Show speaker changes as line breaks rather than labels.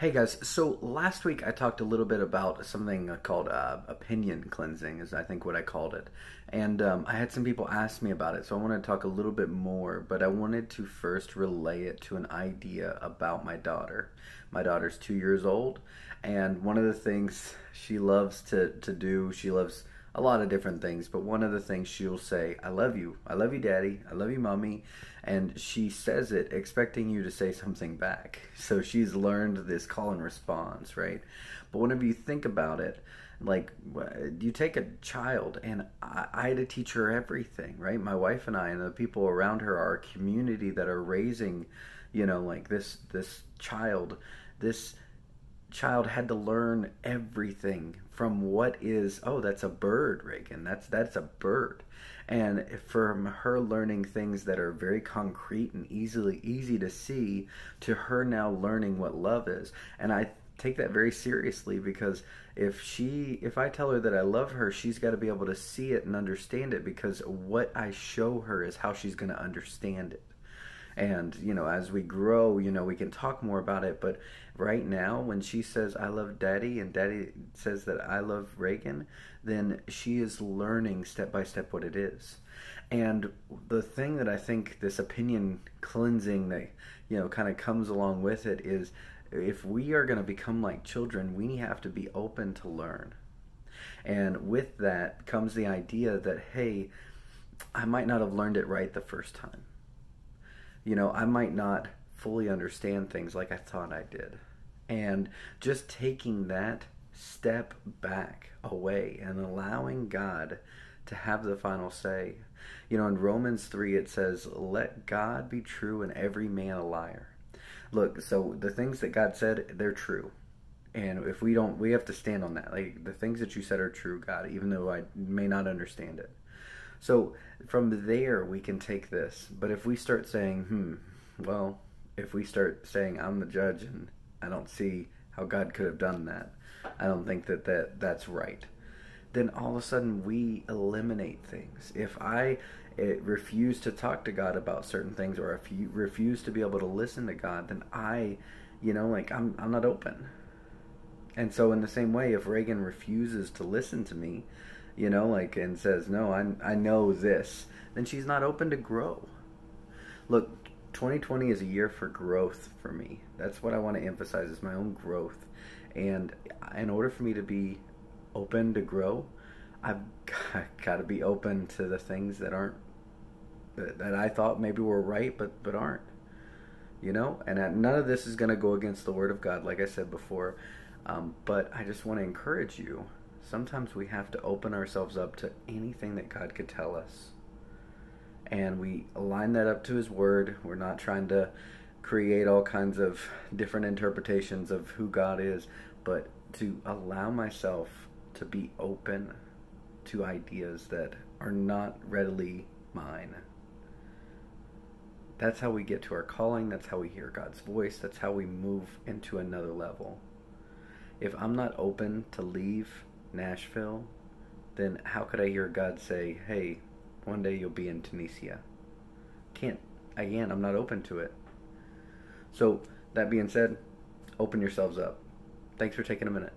Hey guys, so last week I talked a little bit about something called uh, opinion cleansing, is I think what I called it. And um, I had some people ask me about it, so I want to talk a little bit more, but I wanted to first relay it to an idea about my daughter. My daughter's two years old, and one of the things she loves to, to do, she loves a lot of different things, but one of the things she'll say, I love you. I love you, daddy. I love you, mommy. And she says it expecting you to say something back. So she's learned this call and response, right? But whenever you think about it, like you take a child and I, I had to teach her everything, right? My wife and I and the people around her are a community that are raising, you know, like this this child, this child had to learn everything from what is oh that's a bird reagan. That's that's a bird. And from her learning things that are very concrete and easily easy to see to her now learning what love is. And i take that very seriously because if she if i tell her that i love her she's got to be able to see it and understand it because what i show her is how she's going to understand it and you know as we grow you know we can talk more about it. But right now when she says i love daddy and daddy says that i love reagan then she is learning step by step what it is. And the thing that i think this opinion cleansing that you know kind of comes along with it is if we are going to become like children we have to be open to learn. And with that comes the idea that hey i might not have learned it right the first time you know, I might not fully understand things like I thought I did. And just taking that step back away and allowing God to have the final say. You know, in Romans 3, it says, Let God be true and every man a liar. Look, so the things that God said, they're true. And if we don't, we have to stand on that. Like the things that you said are true, God, even though I may not understand it. So from there, we can take this. But if we start saying, hmm, well, if we start saying, I'm the judge and I don't see how God could have done that, I don't think that, that that's right, then all of a sudden we eliminate things. If I eh, refuse to talk to God about certain things or if you refuse to be able to listen to God, then I, you know, like I'm, I'm not open. And so, in the same way, if Reagan refuses to listen to me, you know, like and says, "No, I I know this," then she's not open to grow. Look, 2020 is a year for growth for me. That's what I want to emphasize is my own growth. And in order for me to be open to grow, I've got to be open to the things that aren't that I thought maybe were right but but aren't. You know, and none of this is going to go against the word of God like I said before. Um, but I just want to encourage you sometimes we have to open ourselves up to anything that God could tell us. And we align that up to His Word. We're not trying to create all kinds of different interpretations of who God is, but to allow myself to be open to ideas that are not readily mine. That's how we get to our calling. That's how we hear God's voice. That's how we move into another level. If I'm not open to leave Nashville, then how could I hear God say, hey, one day you'll be in Tunisia? Can't. Again, I'm not open to it. So, that being said, open yourselves up. Thanks for taking a minute.